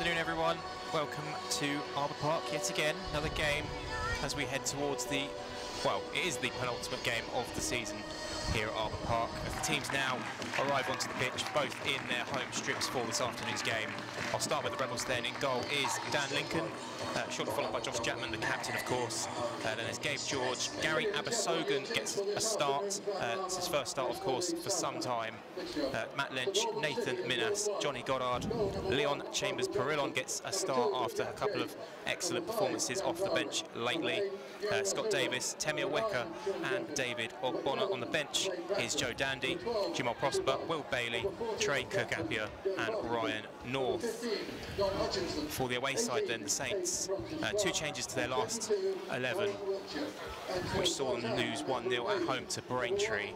afternoon, everyone. Welcome to Arbour Park yet again. Another game as we head towards the, well, it is the penultimate game of the season here at Arbour Park. As the teams now arrive onto the pitch, both in their home strips for this afternoon's game. I'll start with the Rebels then. In goal is Dan Lincoln, uh, shortly followed by Josh Chapman, the captain, of course. Uh, then there's Gabe George. Gary Abasogan gets a start. Uh, it's his first start, of course, for some time. Uh, Matt Lynch, Nathan Minhas, Johnny Goddard, Leon Chambers Perillon gets a start after a couple of excellent performances off the bench lately. Uh, Scott Davis, Temi Aweka and David Ogbonna on the bench is Joe Dandy, Jamal Prosper, Will Bailey, Trey Kirkapia and Ryan North. For the away side then, the Saints, uh, two changes to their last 11, which saw them lose 1-0 at home to Braintree.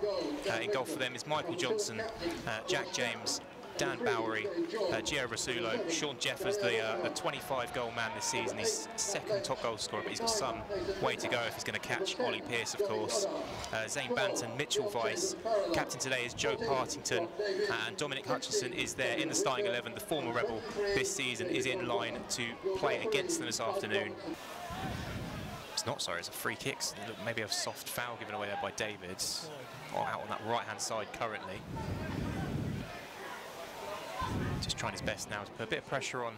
Uh, in goal for them is Michael Johnson, uh, Jack James, Dan Bowery, uh, Gio Rasulo, Sean Jeffers, the, uh, the 25 goal man this season. He's second top goal scorer, but he's got some way to go if he's going to catch Ollie Pearce, of course. Uh, Zane Banton, Mitchell Weiss. Captain today is Joe Partington, and Dominic Hutchinson is there in the starting 11. The former Rebel this season is in line to play against them this afternoon. It's not, sorry, it's a free kick. Maybe a soft foul given away there by David. Or out on that right-hand side currently. Just trying his best now to put a bit of pressure on.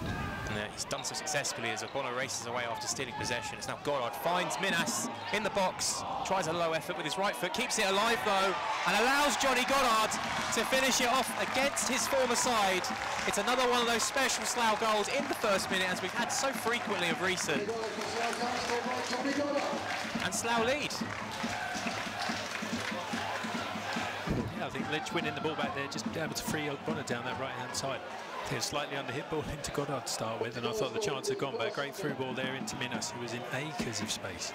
And uh, he's done so successfully as Ogbonna races away after stealing possession. It's now Goddard finds Minhas in the box, tries a low effort with his right foot, keeps it alive though, and allows Johnny Goddard to finish it off against his former side. It's another one of those special Slough goals in the first minute, as we've had so frequently of recent. And Slough lead. I think Lynch winning the ball back there, just able to free Ogbonna down that right-hand side. Think a slightly under hit ball into Goddard to start with, and I thought the chance had gone, but a great through ball there into Minhas, who was in acres of space.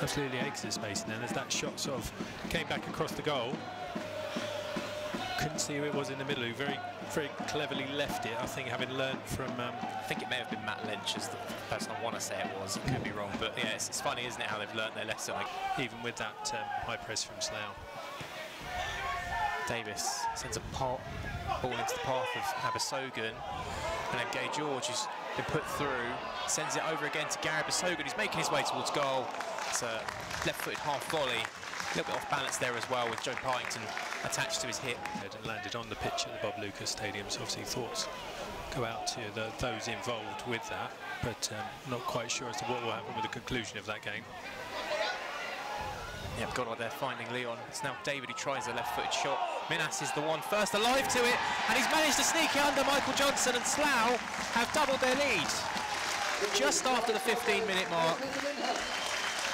Absolutely acres of space, and then as that shot sort of came back across the goal, couldn't see who it was in the middle, who very, very cleverly left it, I think having learned from... Um, I think it may have been Matt Lynch as the person I want to say it was, could be wrong, but yeah, it's, it's funny, isn't it, how they've learned their lesson. Even with that um, high press from Slough. Davis sends a ball into the path of Abasogan, and then Gabe George, who's been put through, sends it over again to Gary Abasogan, who's making his way towards goal. It's a left-footed half volley, a little bit off balance there as well, with Joe Partington attached to his hip. And landed on the pitch at the Bob Lucas Stadium, so obviously thoughts go out to the, those involved with that, but um, not quite sure as to what will happen with the conclusion of that game. Yep, Goddard there finding Leon. It's now David who tries a left-footed shot. Minhas is the one first alive to it, and he's managed to sneak it under Michael Johnson, and Slough have doubled their lead. Just after the 15-minute mark,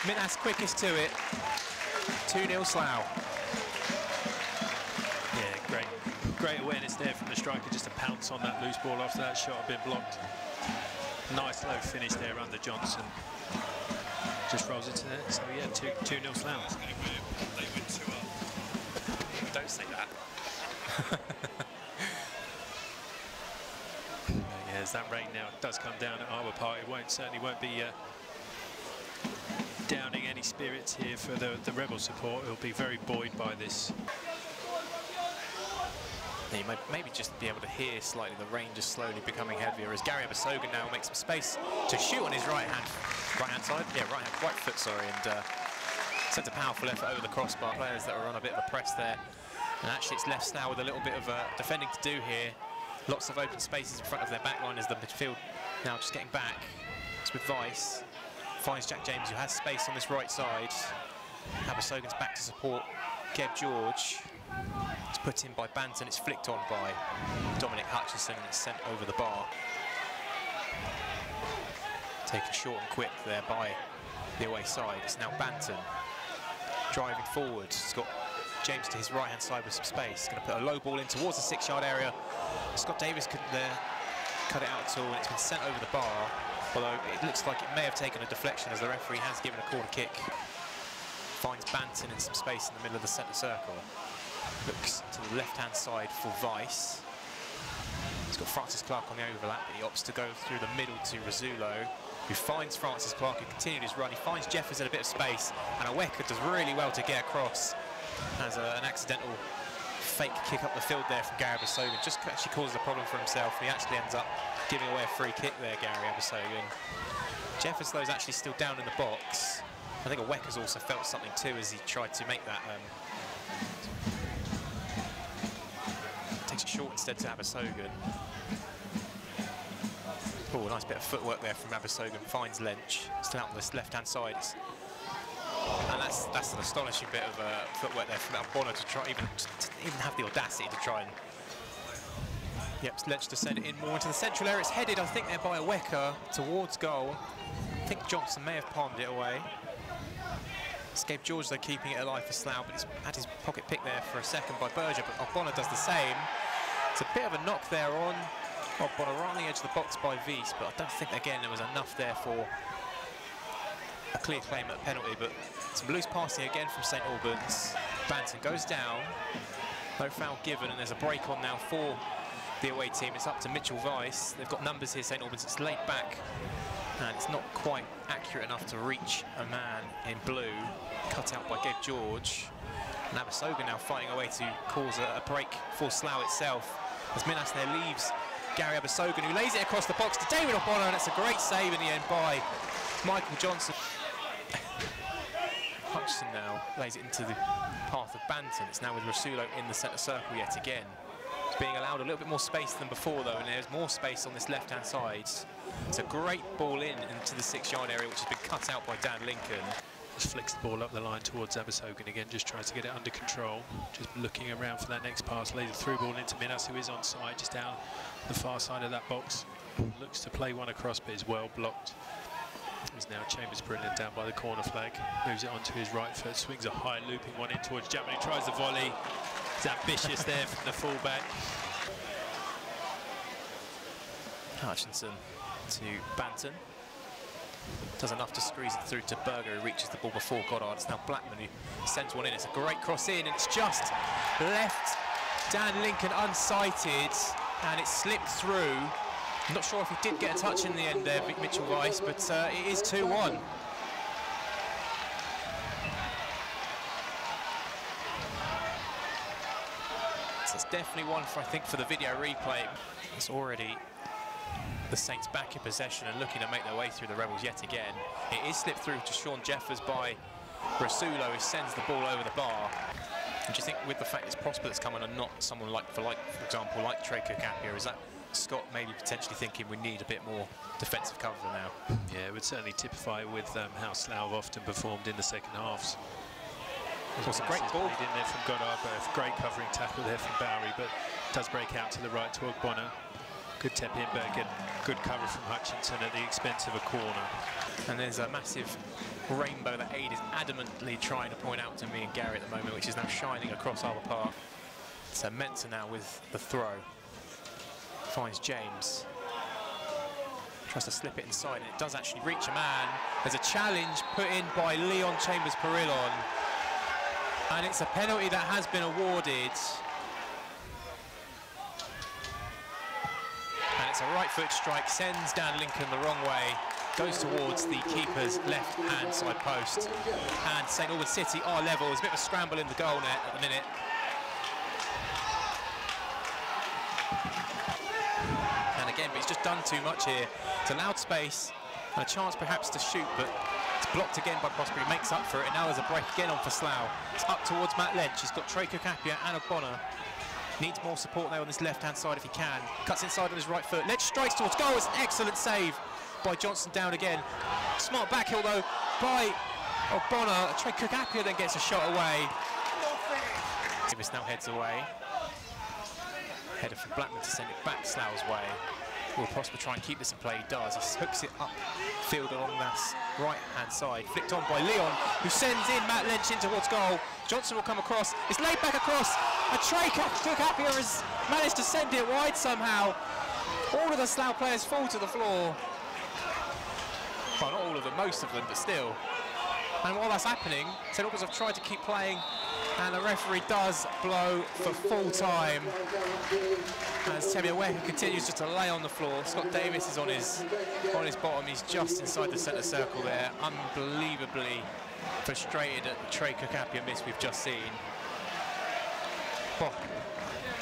Minhas quickest to it. 2-0 Slough. Yeah, great, great awareness there from the striker, just to pounce on that loose ball after that shot had been blocked. Nice low finish there under Johnson just rolls into it. So yeah, 2 2 0 Slough. Say that. yeah, as that rain now does come down at Arbour Park, it won't certainly won't be uh, downing any spirits here for the, the Rebel support. It'll be very buoyed by this. You might maybe just be able to hear slightly the rain just slowly becoming heavier as Gary Abasogan now makes some space to shoot on his right hand, right hand side, yeah, right hand, right foot, sorry, and uh, sends a powerful effort over the crossbar. Players that are on a bit of a press there, and actually it's left now with a little bit of uh, defending to do here. Lots of open spaces in front of their back line as the midfield now just getting back. It's with Weiss. finds Jack James who has space on this right side. Abasogan's back to support Gabe George. It's put in by Banton, it's flicked on by Dominic Hutchinson and it's sent over the bar. Taken short and quick there by the away side. It's now Banton driving forward. He's got James to his right-hand side with some space. Going to put a low ball in towards the six-yard area. Scott Davis couldn't there cut it out at all and it's been sent over the bar. Although it looks like it may have taken a deflection as the referee has given a corner kick. Finds Banton in some space in the middle of the centre circle looks to the left-hand side for Weiss. He's got Francis Clark on the overlap, but he opts to go through the middle to Rasulo, who finds Francis Clark, who continued his run. He finds Jeffers in a bit of space, and Aweka does really well to get across. Has a, an accidental fake kick up the field there from Gary Abasogan. Just actually causes a problem for himself. He actually ends up giving away a free kick there, Gary Abasogan. is actually still down in the box. I think Aweka's also felt something too as he tried to make that. Um, takes it short instead to Abasogan. Oh, nice bit of footwork there from Abasogan. Finds Lench. Still out on this left-hand side. It's that's that's an astonishing bit of uh, footwork there from Bonner to try even to even have the audacity to try and. Yep, Lench to send it in more into the central area. It's headed, I think, there by Aweka towards goal. I think Johnson may have palmed it away. Escape George, though, keeping it alive for Slough, but he's had his pocket pick there for a second by Berger, but Ogbonna does the same. It's a bit of a knock there on Ogbonna right on the edge of the box by Weiss, but I don't think, again, there was enough there for a clear claim at a penalty, but some loose passing again from St Albans. Banton goes down, no foul given, and there's a break on now for the away team. It's up to Mitchell Weiss. They've got numbers here, St Albans. It's laid back, and it's not quite accurate enough to reach a man in blue, cut out by Gabe George. And Abasoga now fighting away to cause a, a break for Slough itself. As Minhas there leaves Gary Abasogan, who lays it across the box to David Ogbonna, and it's a great save in the end by Michael Johnson. Hutchinson now lays it into the path of Banton. It's now with Rasulo in the centre circle yet again. It's being allowed a little bit more space than before though, and there's more space on this left-hand side. It's a great ball in into the six-yard area, which has been cut out by Dan Lincoln. Just flicks the ball up the line towards Abasogan again, just tries to get it under control. Just looking around for that next pass, lays a through ball into Minhas, who is on side, just down the far side of that box. Looks to play one across, but is well blocked. Is now Chambers brilliant down by the corner flag. Moves it onto his right foot, swings a high looping one in towards. He tries the volley. He's ambitious there from the fullback. Hutchinson to Banton. Does enough to squeeze it through to Berger, who reaches the ball before Goddard. It's now Blackman who sends one in. It's a great cross in, and it's just left Dan Lincoln unsighted, and it slipped through. I'm not sure if he did get a touch in the end there, Mitchell Weiss, but uh, it is 2-1. So it's definitely one for, I think, for the video replay. It's already the Saints back in possession and looking to make their way through the Rebels yet again. It is slipped through to Sean Jeffers by Rasulo, who sends the ball over the bar. And do you think with the fact it's Prosper that's coming and not someone like, for like, for example, like Trey Cook-Appiah, is that Scott maybe potentially thinking we need a bit more defensive cover now? Yeah, it would certainly typify with um, how Slough often performed in the second halves. It was a great ball. in there from Goddard, both great covering tackle there from Bowery, but does break out to the right to Ogbonna. Good tap in, but again, good cover from Hutchinson at the expense of a corner. And there's a massive rainbow that Aid is adamantly trying to point out to me and Gary at the moment, which is now shining across Arbour Park. So Mensah now with the throw. Finds James. Tries to slip it inside, and it does actually reach a man. There's a challenge put in by Leon Chambers Perilon. And it's a penalty that has been awarded. And it's a right foot strike, sends Dan Lincoln the wrong way, goes towards the keeper's left-hand side post. And St Albans City are level. There's a bit of a scramble in the goal net at the minute. Again, but he's just done too much here. It's allowed space and a chance perhaps to shoot, but it's blocked again by Prosper. He makes up for it. And now there's a break again on for Slough. It's up towards Matt Lench. He's got Trey Cook-Appiah and Ogbonna. Needs more support there on this left-hand side if he can. Cuts inside on his right foot. Lench strikes towards goal. It's an excellent save by Johnson down again. Smart backheel though by Ogbonna. Trey Cook-Appiah then gets a shot away. Davis now heads away. Header for Blackman to send it back Slough's way. Will Prosper try and keep this in play? He does. He hooks it up field along that right-hand side. Flicked on by Leon, who sends in Matt Lynch in towards goal. Johnson will come across. It's laid back across. And Trey Cook-Appiah has managed to send it wide somehow. All of the Slough players fall to the floor. Well, not all of them, most of them, but still. And while that's happening, St Albans have tried to keep playing and the referee does blow for full time as Temi Aweka continues just to lay on the floor. Scott Davis is on his on his bottom. He's just inside the centre circle there. Unbelievably frustrated at Trey Cook-Appiah miss we've just seen. Oh,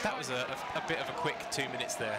that was a, a, a bit of a quick two minutes there.